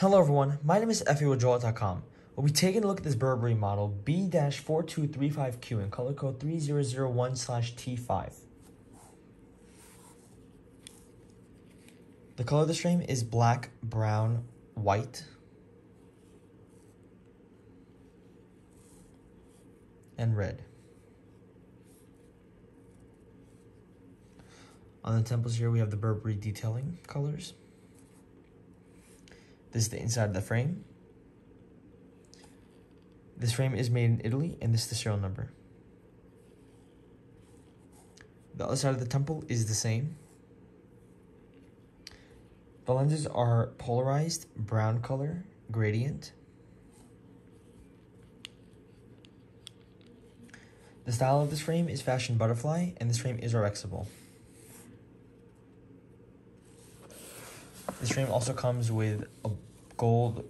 Hello everyone, my name is Effie. We'll be taking a look at this Burberry model B-4235Q in color code 3001-T5. The color of this frame is black, brown, white, and red. On the temples here we have the Burberry detailing colors. This is the inside of the frame. This frame is made in Italy, and this is the serial number. The other side of the temple is the same. The lenses are polarized, brown color, gradient. The style of this frame is fashion butterfly, and this frame is Rx-able. This frame also comes with a gold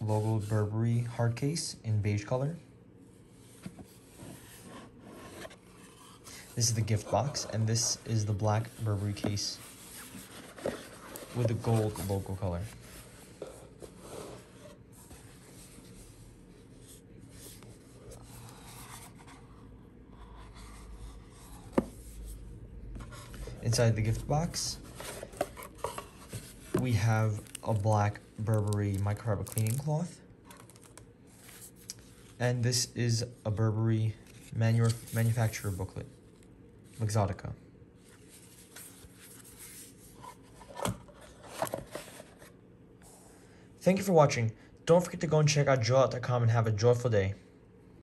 logo Burberry hard case in beige color. This is the gift box, and this is the black Burberry case with the gold logo color. Inside the gift box, we have a black Burberry microfiber cleaning cloth. And this is a Burberry manu manufacturer booklet, Luxottica. Thank you for watching. Don't forget to go and check out JoyLot.com and have a joyful day.